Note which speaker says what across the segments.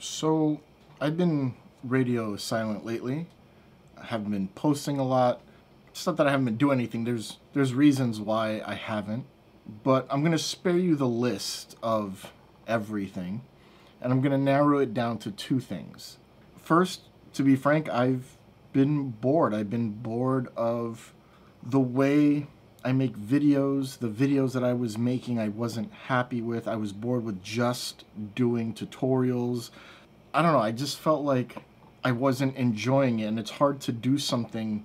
Speaker 1: So I've been radio silent lately. I haven't been posting a lot. It's not that I haven't been doing anything. There's there's reasons why I haven't. But I'm gonna spare you the list of everything, and I'm gonna narrow it down to two things. First, to be frank, I've been bored. I've been bored of the way I make videos. The videos that I was making, I wasn't happy with. I was bored with just doing tutorials. I don't know. I just felt like I wasn't enjoying it, and it's hard to do something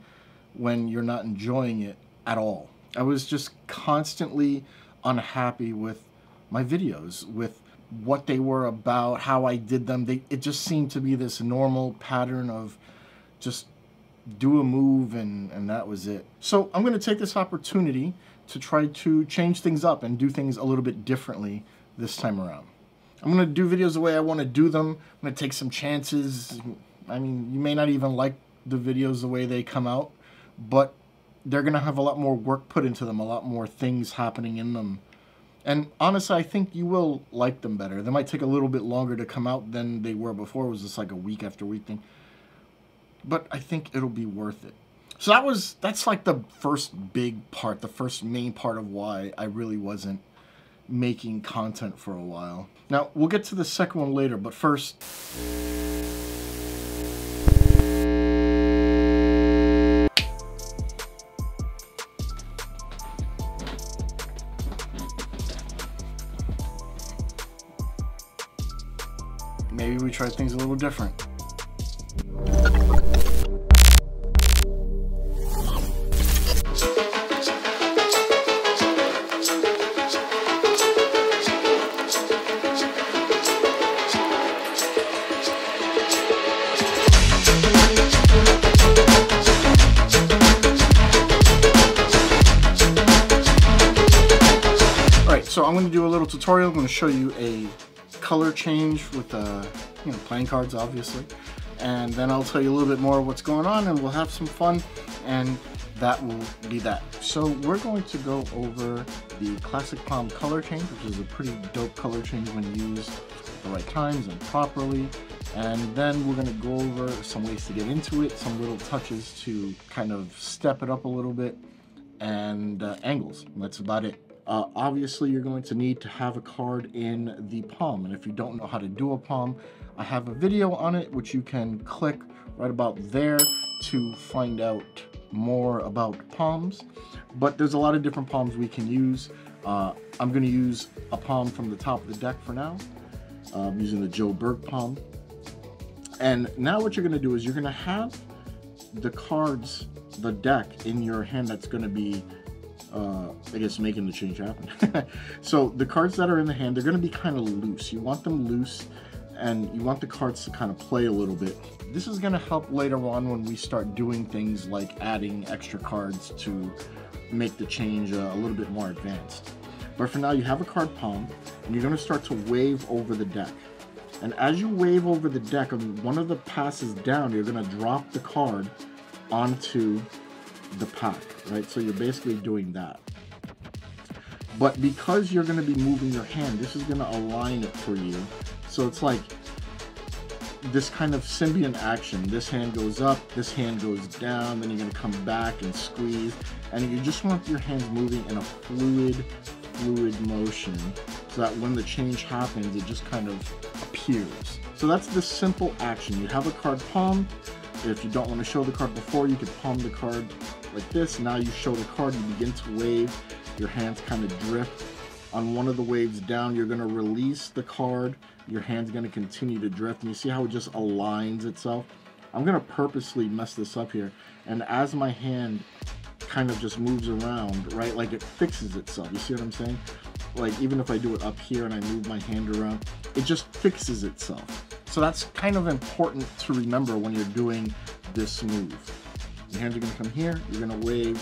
Speaker 1: when you're not enjoying it at all. I was just constantly unhappy with my videos, with what they were about, how I did them. They, it just seemed to be this normal pattern of just do a move and, and that was it. So I'm going to take this opportunity to try to change things up and do things a little bit differently this time around. I'm going to do videos the way I want to do them. I'm going to take some chances. I mean, you may not even like the videos the way they come out, but they're going to have a lot more work put into them, a lot more things happening in them. And honestly, I think you will like them better. They might take a little bit longer to come out than they were before. It was just like a week after week thing but I think it'll be worth it. So that was that's like the first big part, the first main part of why I really wasn't making content for a while. Now, we'll get to the second one later, but first Maybe we try things a little different. So I'm going to do a little tutorial. I'm going to show you a color change with the uh, you know, playing cards, obviously. And then I'll tell you a little bit more of what's going on and we'll have some fun. And that will be that. So we're going to go over the Classic Palm color change, which is a pretty dope color change when used at the right times and properly. And then we're going to go over some ways to get into it, some little touches to kind of step it up a little bit, and uh, angles. That's about it. Uh, obviously, you're going to need to have a card in the palm. And if you don't know how to do a palm, I have a video on it, which you can click right about there to find out more about palms. But there's a lot of different palms we can use. Uh, I'm going to use a palm from the top of the deck for now. Uh, I'm using the Joe Berg palm. And now what you're going to do is you're going to have the cards, the deck in your hand that's going to be uh, I guess making the change happen. so the cards that are in the hand, they're going to be kind of loose. You want them loose and you want the cards to kind of play a little bit. This is going to help later on when we start doing things like adding extra cards to make the change uh, a little bit more advanced. But for now, you have a card palm, and you're going to start to wave over the deck. And as you wave over the deck, one of the passes down, you're going to drop the card onto the pack, right? So you're basically doing that. But because you're going to be moving your hand, this is going to align it for you. So it's like this kind of symbiont action. This hand goes up, this hand goes down, then you're going to come back and squeeze. And you just want your hands moving in a fluid, fluid motion so that when the change happens, it just kind of appears. So that's the simple action. You have a card palm. If you don't want to show the card before, you can palm the card like this. Now you show the card, you begin to wave, your hands kind of drift. On one of the waves down, you're gonna release the card, your hand's gonna continue to drift, and you see how it just aligns itself? I'm gonna purposely mess this up here, and as my hand kind of just moves around, right, like it fixes itself, you see what I'm saying? Like even if I do it up here and I move my hand around, it just fixes itself. So that's kind of important to remember when you're doing this move. Your hands are to come here. You're going to wave.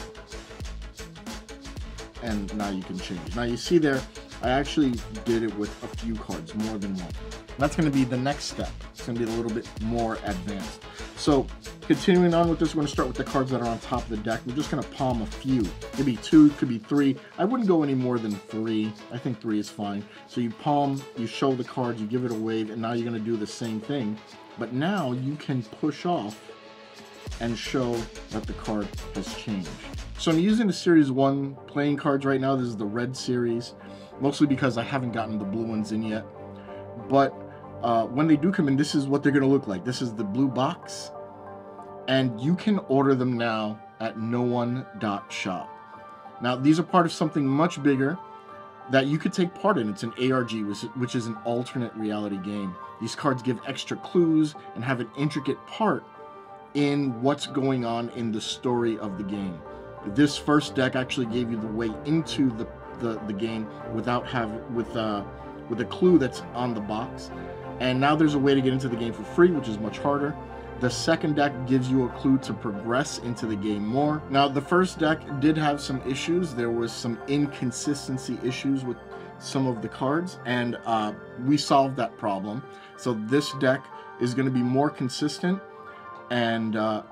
Speaker 1: And now you can change. Now you see there, I actually did it with a few cards, more than one. That's going to be the next step. It's to be a little bit more advanced. So continuing on with this, we're going to start with the cards that are on top of the deck. We're just going to palm a few. Could be two, could be three. I wouldn't go any more than three. I think three is fine. So you palm, you show the cards, you give it a wave, and now you're going to do the same thing. But now you can push off and show that the card has changed. So I'm using the Series 1 playing cards right now. This is the red series, mostly because I haven't gotten the blue ones in yet. But uh, when they do come in, this is what they're going to look like. This is the blue box. And you can order them now at noone.shop. Now, these are part of something much bigger that you could take part in. It's an ARG, which is an alternate reality game. These cards give extra clues and have an intricate part in what's going on in the story of the game. This first deck actually gave you the way into the, the, the game without having with uh, with a clue that's on the box. And now there's a way to get into the game for free, which is much harder. The second deck gives you a clue to progress into the game more. Now, the first deck did have some issues. There was some inconsistency issues with some of the cards, and uh, we solved that problem. So this deck is going to be more consistent, and uh,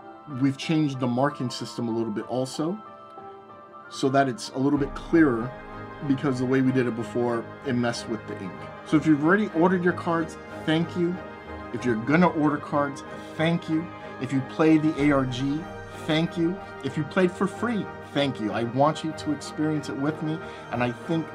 Speaker 1: we've changed the marking system a little bit also, so that it's a little bit clearer because the way we did it before, it messed with the ink. So if you've already ordered your cards, thank you. If you're gonna order cards, thank you. If you play the ARG, thank you. If you played for free, thank you. I want you to experience it with me, and I think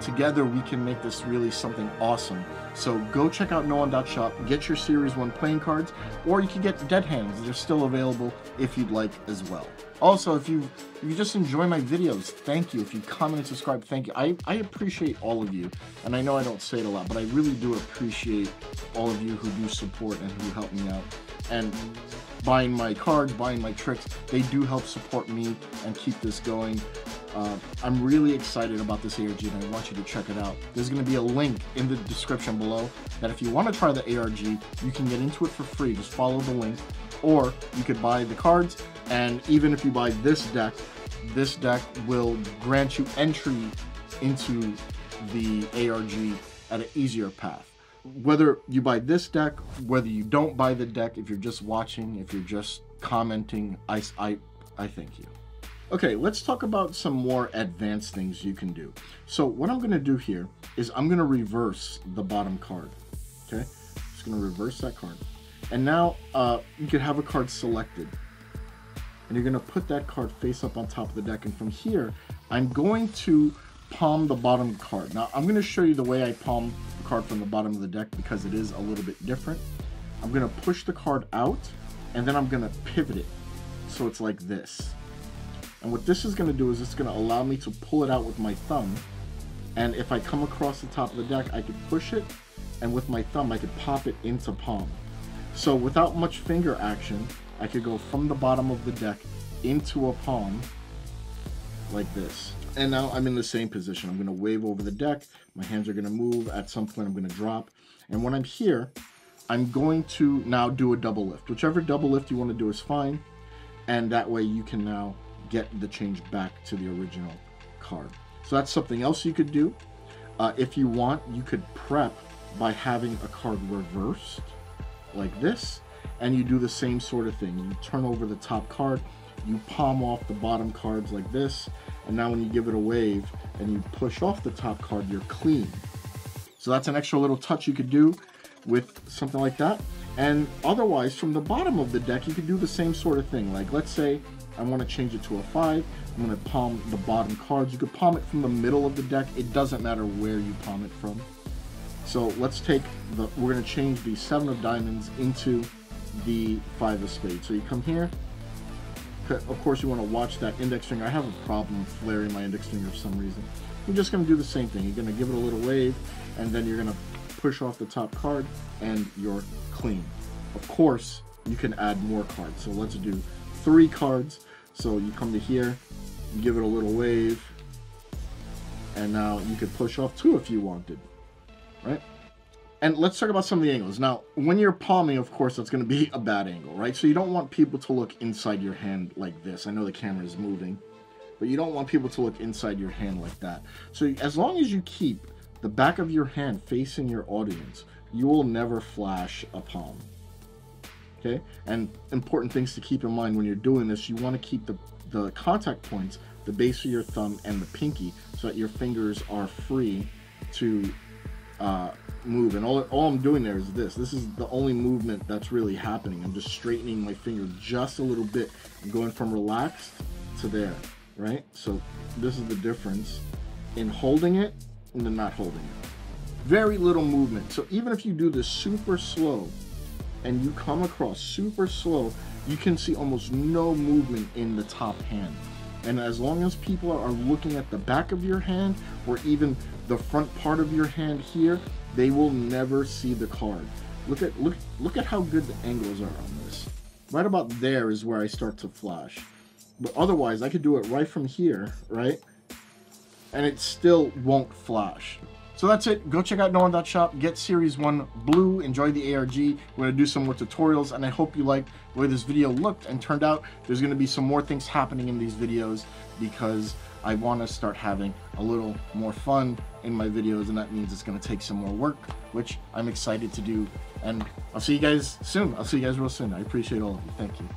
Speaker 1: together we can make this really something awesome. So go check out noone.shop, get your Series 1 playing cards, or you can get Dead Hands. They're still available if you'd like as well. Also, if you if you just enjoy my videos, thank you. If you comment and subscribe, thank you. I, I appreciate all of you. And I know I don't say it a lot, but I really do appreciate all of you who do support and who help me out. And buying my cards, buying my tricks, they do help support me and keep this going. Uh, I'm really excited about this ARG and I want you to check it out. There's going to be a link in the description below that if you want to try the ARG, you can get into it for free. Just follow the link or you could buy the cards and even if you buy this deck, this deck will grant you entry into the ARG at an easier path. Whether you buy this deck, whether you don't buy the deck, if you're just watching, if you're just commenting, I, I, I thank you. Okay, let's talk about some more advanced things you can do. So what I'm gonna do here is I'm gonna reverse the bottom card, okay? Just gonna reverse that card. And now uh, you could have a card selected. And you're gonna put that card face up on top of the deck. And from here, I'm going to palm the bottom card. Now I'm gonna show you the way I palm the card from the bottom of the deck because it is a little bit different. I'm gonna push the card out and then I'm gonna pivot it. So it's like this. And what this is going to do is it's going to allow me to pull it out with my thumb. And if I come across the top of the deck, I could push it. And with my thumb, I could pop it into palm. So without much finger action, I could go from the bottom of the deck into a palm like this. And now I'm in the same position. I'm going to wave over the deck. My hands are going to move. At some point, I'm going to drop. And when I'm here, I'm going to now do a double lift. Whichever double lift you want to do is fine. And that way you can now get the change back to the original card. So that's something else you could do. Uh, if you want, you could prep by having a card reversed like this, and you do the same sort of thing. You turn over the top card, you palm off the bottom cards like this, and now when you give it a wave and you push off the top card, you're clean. So that's an extra little touch you could do with something like that. And otherwise, from the bottom of the deck, you could do the same sort of thing. Like, let's say I want to change it to a 5. I'm going to palm the bottom cards. You could palm it from the middle of the deck. It doesn't matter where you palm it from. So let's take the, we're going to change the 7 of diamonds into the 5 of spades. So you come here. Of course, you want to watch that index finger. I have a problem flaring my index finger for some reason. You're just going to do the same thing. You're going to give it a little wave, and then you're going to push off the top card, and you're clean. Of course, you can add more cards. So let's do three cards. So you come to here, give it a little wave, and now you could push off two if you wanted, right? And let's talk about some of the angles. Now, when you're palming, of course, that's going to be a bad angle, right? So you don't want people to look inside your hand like this. I know the camera is moving, but you don't want people to look inside your hand like that. So as long as you keep the back of your hand facing your audience, you will never flash a palm. Okay? And important things to keep in mind when you're doing this, you want to keep the, the contact points, the base of your thumb and the pinky, so that your fingers are free to uh, move. And all, all I'm doing there is this. This is the only movement that's really happening. I'm just straightening my finger just a little bit. I'm going from relaxed to there, right? So this is the difference in holding it and then not holding it. Very little movement. So even if you do this super slow and you come across super slow, you can see almost no movement in the top hand. And as long as people are looking at the back of your hand or even the front part of your hand here, they will never see the card. Look at look look at how good the angles are on this. Right about there is where I start to flash. But otherwise, I could do it right from here, right? And it still won't flash. So that's it. Go check out noone.shop, get Series 1 Blue, enjoy the ARG. We're going to do some more tutorials, and I hope you liked the way this video looked and turned out. There's going to be some more things happening in these videos because I want to start having a little more fun in my videos, and that means it's going to take some more work, which I'm excited to do. And I'll see you guys soon. I'll see you guys real soon. I appreciate all of you. Thank you.